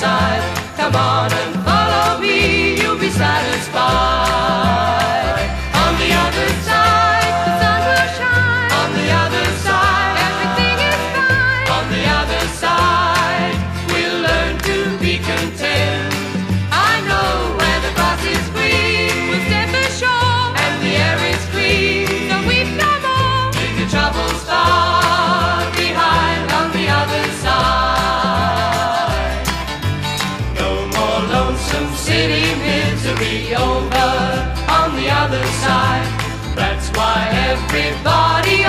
side. City misery over on the other side. That's why everybody.